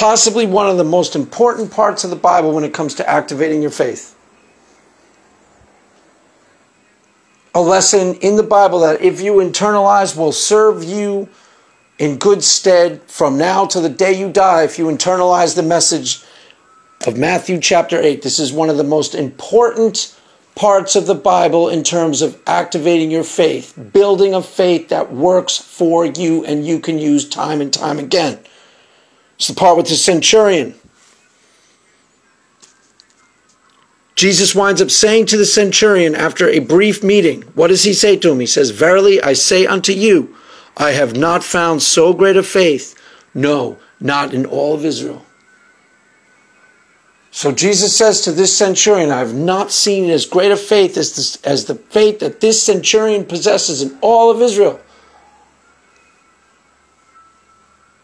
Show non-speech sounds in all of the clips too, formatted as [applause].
possibly one of the most important parts of the Bible when it comes to activating your faith. A lesson in the Bible that if you internalize will serve you in good stead from now to the day you die if you internalize the message of Matthew chapter 8. This is one of the most important parts of the Bible in terms of activating your faith, building a faith that works for you and you can use time and time again. It's the part with the centurion. Jesus winds up saying to the centurion after a brief meeting, what does he say to him? He says, Verily I say unto you, I have not found so great a faith, no, not in all of Israel. So Jesus says to this centurion, I have not seen as great a faith as, this, as the faith that this centurion possesses in all of Israel.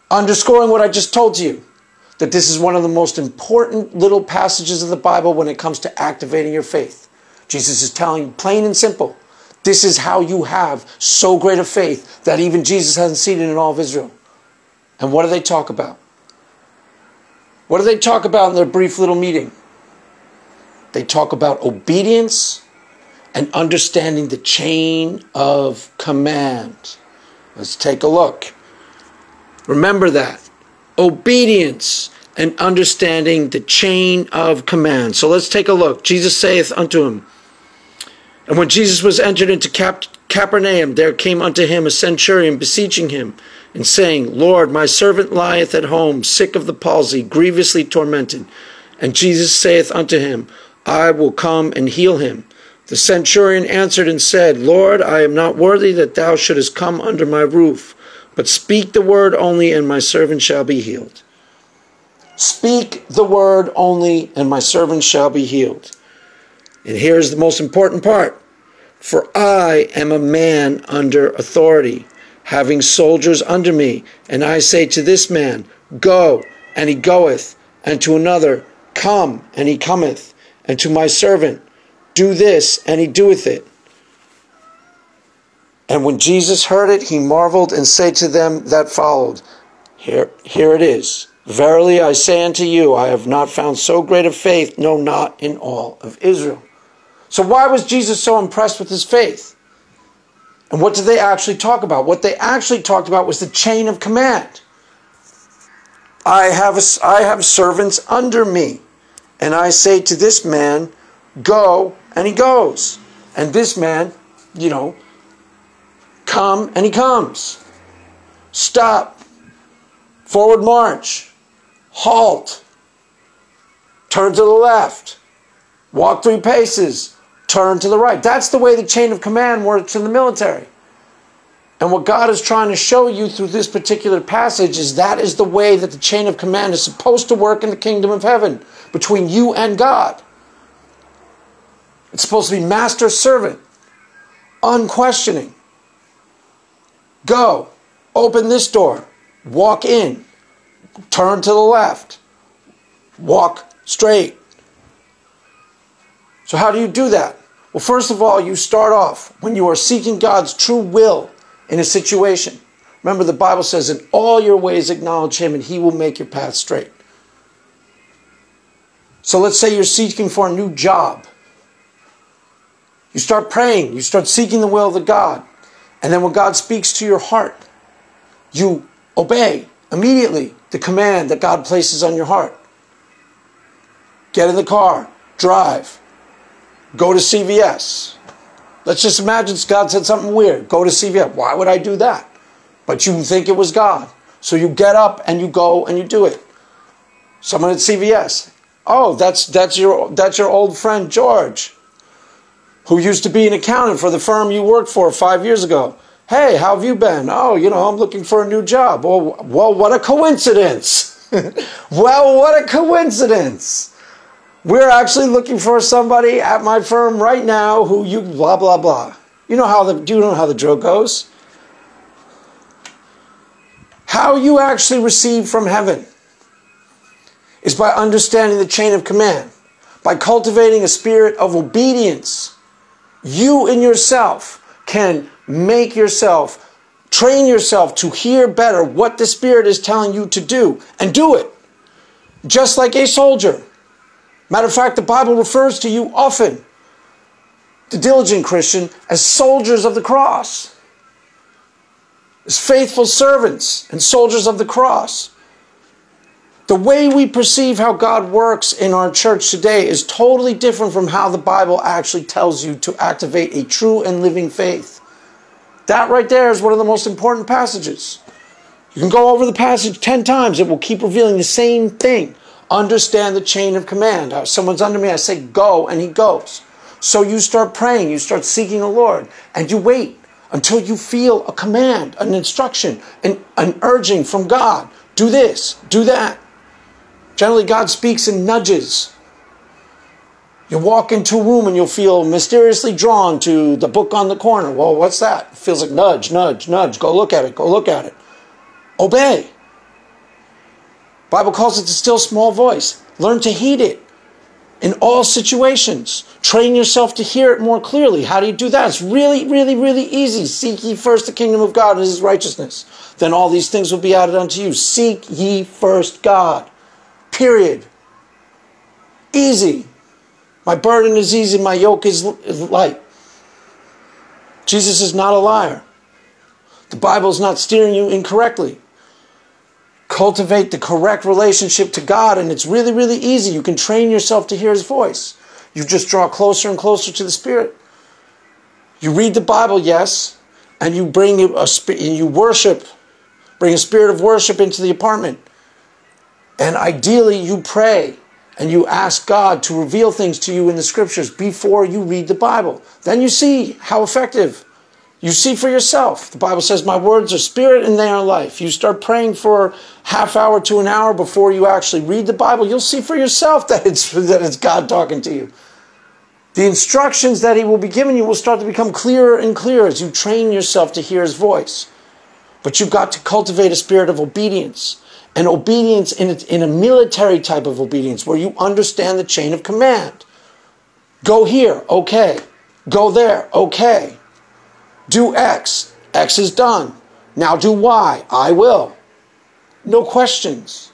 Underscoring what I just told you, that this is one of the most important little passages of the Bible when it comes to activating your faith. Jesus is telling you plain and simple, this is how you have so great a faith that even Jesus hasn't seen it in all of Israel. And what do they talk about? What do they talk about in their brief little meeting? They talk about obedience and understanding the chain of command. Let's take a look. Remember that. Obedience and understanding the chain of command. So let's take a look. Jesus saith unto him, And when Jesus was entered into Cap- Capernaum, there came unto him a centurion beseeching him, and saying, Lord, my servant lieth at home, sick of the palsy, grievously tormented. And Jesus saith unto him, I will come and heal him. The centurion answered and said, Lord, I am not worthy that thou shouldest come under my roof but speak the word only, and my servant shall be healed. Speak the word only, and my servant shall be healed. And here's the most important part For I am a man under authority, having soldiers under me. And I say to this man, Go, and he goeth, and to another, Come, and he cometh, and to my servant, Do this, and he doeth it. And when Jesus heard it, he marveled and said to them that followed, Here, here it is. Verily I say unto you, I have not found so great a faith, no, not in all of Israel. So why was Jesus so impressed with his faith? And what did they actually talk about? What they actually talked about was the chain of command. I have, a, I have servants under me, and I say to this man, Go, and he goes. And this man, you know, Come, and he comes. Stop. Forward march. Halt. Turn to the left. Walk three paces. Turn to the right. That's the way the chain of command works in the military. And what God is trying to show you through this particular passage is that is the way that the chain of command is supposed to work in the kingdom of heaven between you and God. It's supposed to be master servant, unquestioning. Go. Open this door. Walk in. Turn to the left. Walk straight. So, how do you do that? Well, first of all, you start off when you are seeking God's true will in a situation. Remember, the Bible says, In all your ways acknowledge Him, and He will make your path straight. So, let's say you're seeking for a new job. You start praying, you start seeking the will of the God. And then when God speaks to your heart, you obey immediately the command that God places on your heart. Get in the car, drive, go to CVS. Let's just imagine God said something weird. Go to CVS. Why would I do that? But you think it was God. So you get up and you go and you do it. Someone at CVS. Oh, that's that's your that's your old friend George who used to be an accountant for the firm you worked for five years ago. Hey, how have you been? Oh, you know, I'm looking for a new job. Well, well what a coincidence. [laughs] well, what a coincidence. We're actually looking for somebody at my firm right now who you blah, blah, blah. You know how the, do you know how the drill goes? How you actually receive from heaven is by understanding the chain of command, by cultivating a spirit of obedience you in yourself can make yourself, train yourself to hear better what the Spirit is telling you to do and do it. just like a soldier. Matter of fact, the Bible refers to you often, the diligent Christian, as soldiers of the cross, as faithful servants and soldiers of the cross. The way we perceive how God works in our church today is totally different from how the Bible actually tells you to activate a true and living faith. That right there is one of the most important passages. You can go over the passage 10 times, it will keep revealing the same thing. Understand the chain of command. Uh, someone's under me, I say go, and he goes. So you start praying, you start seeking the Lord, and you wait until you feel a command, an instruction, an, an urging from God. Do this, do that. Generally, God speaks in nudges. You walk into a room and you'll feel mysteriously drawn to the book on the corner. Well, what's that? It feels like nudge, nudge, nudge. Go look at it, go look at it. Obey. Bible calls it the still small voice. Learn to heed it in all situations. Train yourself to hear it more clearly. How do you do that? It's really, really, really easy. Seek ye first the kingdom of God and his righteousness. Then all these things will be added unto you. Seek ye first God. Period. Easy. My burden is easy, my yoke is light. Jesus is not a liar. The Bible is not steering you incorrectly. Cultivate the correct relationship to God, and it's really, really easy. You can train yourself to hear His voice. You just draw closer and closer to the Spirit. You read the Bible, yes, and you bring a and you worship, bring a spirit of worship into the apartment. And ideally, you pray and you ask God to reveal things to you in the scriptures before you read the Bible. Then you see how effective. You see for yourself. The Bible says, My words are spirit and they are life. You start praying for half hour to an hour before you actually read the Bible, you'll see for yourself that it's, [laughs] that it's God talking to you. The instructions that He will be giving you will start to become clearer and clearer as you train yourself to hear His voice. But you've got to cultivate a spirit of obedience and obedience in a, in a military type of obedience where you understand the chain of command. Go here, okay. Go there, okay. Do X, X is done. Now do Y, I will. No questions.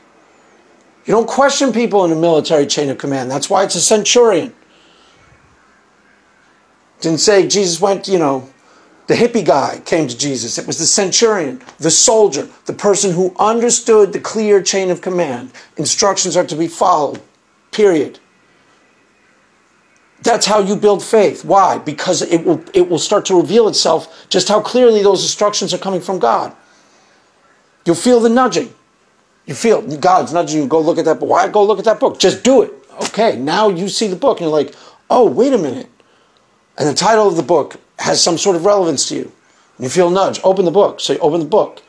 You don't question people in a military chain of command. That's why it's a centurion. Didn't say Jesus went, you know, the hippie guy came to Jesus. It was the centurion, the soldier, the person who understood the clear chain of command. Instructions are to be followed, period. That's how you build faith. Why? Because it will, it will start to reveal itself just how clearly those instructions are coming from God. You'll feel the nudging. You feel God's nudging you, go look at that book. Why go look at that book? Just do it. Okay, now you see the book and you're like, oh, wait a minute. And the title of the book has some sort of relevance to you. You feel nudge, open the book. So you open the book.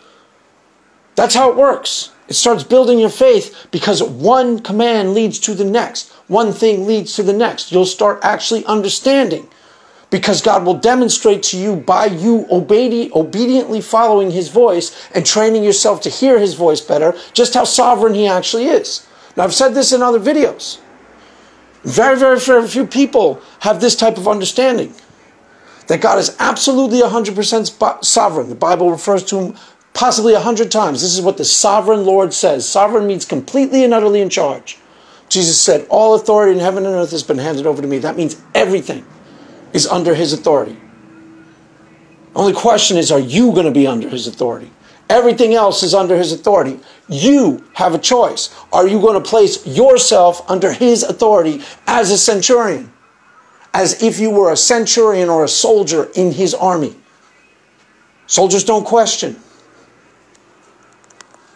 That's how it works. It starts building your faith because one command leads to the next. One thing leads to the next. You'll start actually understanding because God will demonstrate to you by you obedi- obediently following His voice and training yourself to hear His voice better just how sovereign He actually is. Now, I've said this in other videos. Very, very, very few people have this type of understanding that God is absolutely 100% sovereign. The Bible refers to him possibly 100 times. This is what the sovereign Lord says. Sovereign means completely and utterly in charge. Jesus said, All authority in heaven and earth has been handed over to me. That means everything is under his authority. Only question is, are you going to be under his authority? Everything else is under his authority. You have a choice. Are you going to place yourself under his authority as a centurion? As if you were a centurion or a soldier in his army. Soldiers don't question.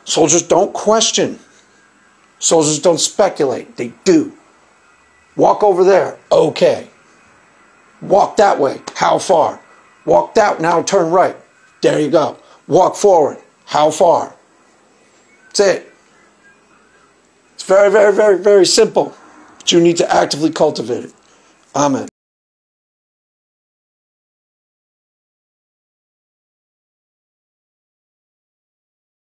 Soldiers don't question. Soldiers don't speculate. They do. Walk over there. Okay. Walk that way. How far? Walk that. Now turn right. There you go. Walk forward. How far? That's it. It's very, very, very, very simple. But you need to actively cultivate it. Amen.